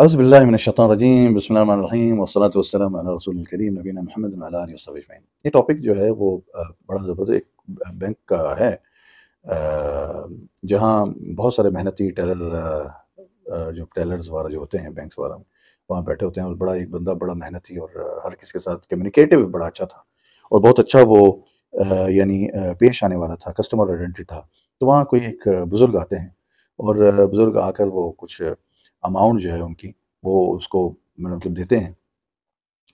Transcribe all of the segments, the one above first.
اعوذ باللہ من الشیطان الرجیم بسم اللہ الرحمن الرحیم والصلاة والسلام علی رسول الکریم نبینا محمد وعلی آلہ وصحبہ اجمعین یہ ٹاپک جو ہے وہ بڑا زبردست ایک بینک کا ہے جہاں بہت سارے محنتی ٹیلر جو ٹیلرز وغیرہ جو ہوتے ہیں بینکس وغیرہ، وہاں بیٹھے ہوتے ہیں اور بڑا ایک بندہ، بڑا محنتی اور ہر کسی کے ساتھ کمیونیکیٹو بڑا اچھا تھا اور بہت اچھا وہ یعنی پیش آنے والا تھا کسٹمر اوریئنٹڈ تھا۔ تو وہاں کوئی ایک بزرگ آتے ہیں اور بزرگ آ کر وہ کچھ اماؤنٹ جو ہے ان کی، وہ اس کو مطلب دیتے ہیں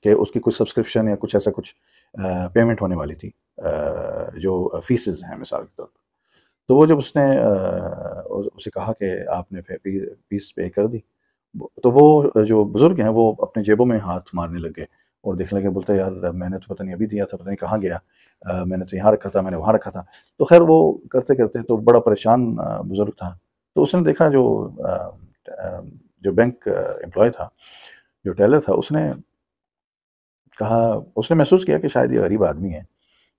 کہ اس کی کچھ سبسکرپشن یا کچھ ایسا کچھ پیمنٹ ہونے والی تھی جو فیسز ہیں مثال کے طور پر۔ تو وہ جب اس نے اسے کہا کہ آپ نے فیس پے کر دی، تو وہ جو بزرگ ہیں وہ اپنے جیبوں میں ہاتھ مارنے لگ گئے اور دیکھنے لگے، بولتے یار، میں نے تو پتہ نہیں ابھی دیا تھا، پتہ نہیں کہاں گیا میں نے تو یہاں رکھا تھا، میں نے وہاں رکھا تھا۔ تو خیر وہ کرتے کرتے تو بڑا پریشان بزرگ تھا۔ تو اس نے دیکھا جو جو بینک امپلائی تھا، جو ٹیلر تھا، اس نے کہا، اس نے محسوس کیا کہ شاید یہ غریب آدمی ہے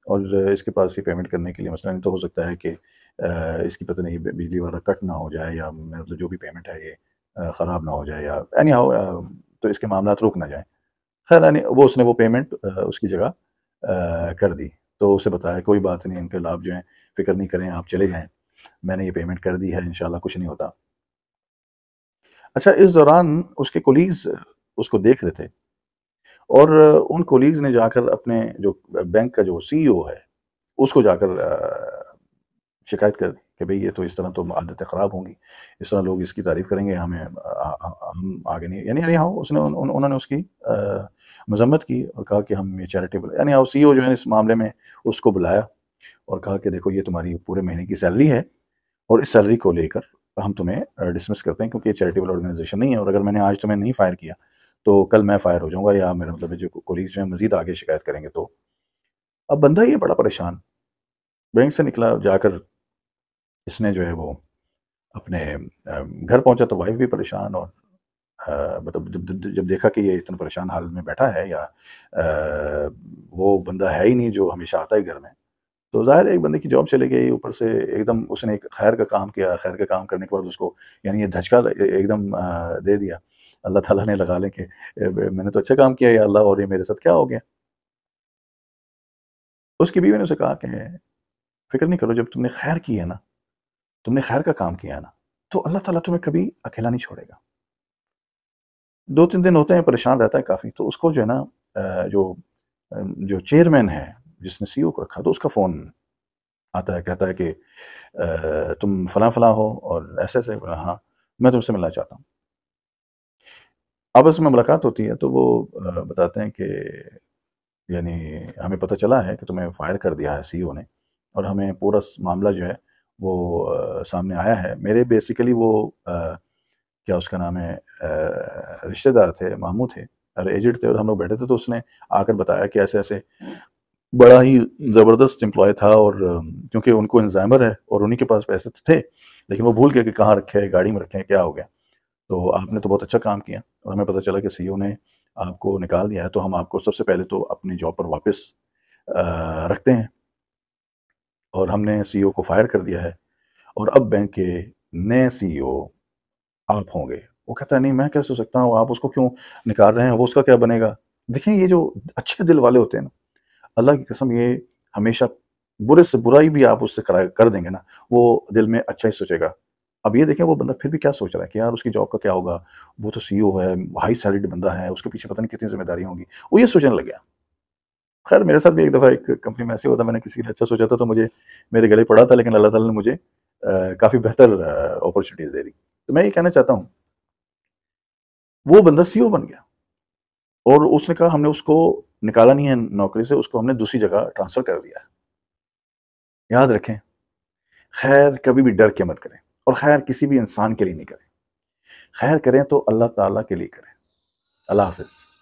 اور اس کے پاس یہ پیمنٹ کرنے کے لیے مسئلہ نہیں تو ہو سکتا ہے کہ اس کی پتہ نہیں، بجلی والا کٹ نہ ہو جائے یا مطلب جو بھی پیمنٹ ہے یہ خراب نہ ہو جائے یا اینی ہاؤ تو اس کے معاملات رک نہ جائیں۔ خیر یعنی وہ اس نے وہ پیمنٹ اس کی جگہ کر دی۔ تو اسے بتایا، کوئی بات نہیں، ان کے لابھ جو ہیں، فکر نہیں کریں، آپ چلے جائیں۔ میں نے یہ پیمنٹ کر دی ہے، انشاءاللہ کچھ نہیں ہوتا۔ اچھا اس دوران اس کے کولیگز اس کو دیکھ رہے تھے اور ان کولیگز نے جا کر اپنے جو بینک کا جو سی او ہے، اس کو جا کر شکایت کر دی کہ بھئی یہ تو اس طرح تو عادتیں خراب ہوں گی، اس طرح لوگ اس کی تعریف کریں گے، ہمیں ہم آگے نہیں یعنی یعنی ہاں اس نے انہوں نے اس کی مذمت کی اور کہا کہ ہم یہ چیریٹیبل یعنی ہاں سی او جو ہے اس معاملے میں اس کو بلایا اور کہا کہ دیکھو یہ تمہاری پورے مہینے کی سیلری ہے اور اس سیلری کو لے کر ہم تمہیں ڈسمس کرتے ہیں کیونکہ یہ چیریٹیبل آرگنائزیشن نہیں ہے اور اگر میں نے آج تمہیں نہیں فائر کیا تو کل میں فائر ہو جاؤں گا یا میرا مطلب جو کولیگز جو ہیں مزید آگے شکایت کریں گے تو۔ اب بندہ یہ بڑا پریشان، بینک سے نکلا، جا کر اس نے جو ہے وہ اپنے گھر پہنچا تو وائف بھی پریشان اور مطلب جب، جب- دیکھا کہ یہ اتنا پریشان حال میں بیٹھا ہے یا وہ بندہ ہے ہی نہیں جو ہمیشہ آتا ہے گھر میں۔ تو ظاہر ہے ایک بندے کی جاب چلے گئی، اوپر سے ایک دم اس نے ایک خیر کا کام کیا، خیر کا کام کرنے کے بعد اس کو یعنی یہ دھچکا ایک دم دے دیا۔ اللہ تعالیٰ نے لگا لیں کہ میں نے تو اچھا کام کیا یا اللہ اور یہ میرے ساتھ کیا ہو گیا؟ اس کی بیوی نے اسے کہا کہ، فکر نہیں کرو، جب تم نے خیر کی ہے نا، تم نے خیر کا کام کیا ہے نا، تو اللہ تعالیٰ تمہیں کبھی اکیلا نہیں چھوڑے گا۔ دو تین دن ہوتے ہیں، پریشان رہتا ہے کافی، تو اس کو جو ہے نا جو جو چیئرمین ہے جس نے سی او کو رکھا تو اس کا فون آتا ہے، کہتا ہے کہ تم فلاں فلاں ہو اور ایسے ایسے ہاں میں تم سے ملنا چاہتا ہوں۔ آپس میں ملاقات ہوتی ہے تو وہ بتاتے ہیں کہ یعنی ہمیں پتہ چلا ہے کہ تمہیں فائر کر دیا ہے سی او نے اور ہمیں پورا معاملہ جو ہے وہ سامنے آیا ہے۔ میرے بیسیکلی وہ کیا اس کا نام ہے رشتہ دار تھے ماموں تھے، اور ایجنٹ تھے اور ہم لوگ بیٹھے تھے تو اس نے آ کر بتایا کہ ایسے ایسے بڑا ہی زبردست امپلائی تھا اور کیونکہ ان کو انزائمر ہے اور انہی کے پاس پیسے تو تھے، لیکن وہ بھول گیا کہ کہاں رکھے ہیں، گاڑی میں رکھے ہیں، کیا ہو گیا۔ تو آپ نے تو بہت اچھا کام کیا اور ہمیں پتہ چلا کہ سی او نے آپ کو نکال دیا ہے، تو ہم آپ کو سب سے پہلے تو اپنی جاب پر واپس رکھتے ہیں۔ اور ہم نے سی او کو فائر کر دیا ہے اور اب بینک کے نئے سی او آپ ہوں گے۔ وہ کہتا ہے، نہیں، میں کیسے ہو سکتا ہوں؟ آپ اس کو کیوں نکال رہے ہیں؟ وہ اس کا کیا بنے گا؟ دیکھیں، یہ جو اچھے دل والے ہوتے ہیں نا اللہ کی قسم یہ ہمیشہ برے سے برائی بھی آپ اس سے کر دیں گے نا، وہ دل میں اچھا ہی سوچے گا۔ اب یہ دیکھیں وہ بندہ پھر بھی کیا سوچ رہا ہے کہ یار اس کی جاب کا کیا ہوگا؟ وہ تو سی او ہے ہائی سیلریڈ بندہ ہے، اس کے پیچھے پتہ نہیں کتنی ذمہ داریاں ہوں گی۔ وہ یہ سوچنے لگ گیا۔ خیر، میرے ساتھ بھی ایک دفعہ ایک کمپنی میں ایسے ہوتا میں نے کسی نے اچھا سوچا تھا تو مجھے میرے گلے پڑا تھا، لیکن اللہ تعالیٰ نے مجھے کافی بہتر اپرچونیٹیز دے دی۔ تو میں یہ کہنا چاہتا ہوں، وہ بندہ سی او بن گیا۔ اور اس نے کہا ہم نے اس کو نکالا نہیں ہے نوکری سے، اس کو ہم نے دوسری جگہ ٹرانسفر کر دیا۔ ہے یاد رکھیں، خیر کبھی بھی ڈر کے مت کریں اور خیر کسی بھی انسان کے لیے نہیں کریں۔ خیر کریں تو اللہ تعالیٰ کے لیے کریں۔ اللہ حافظ۔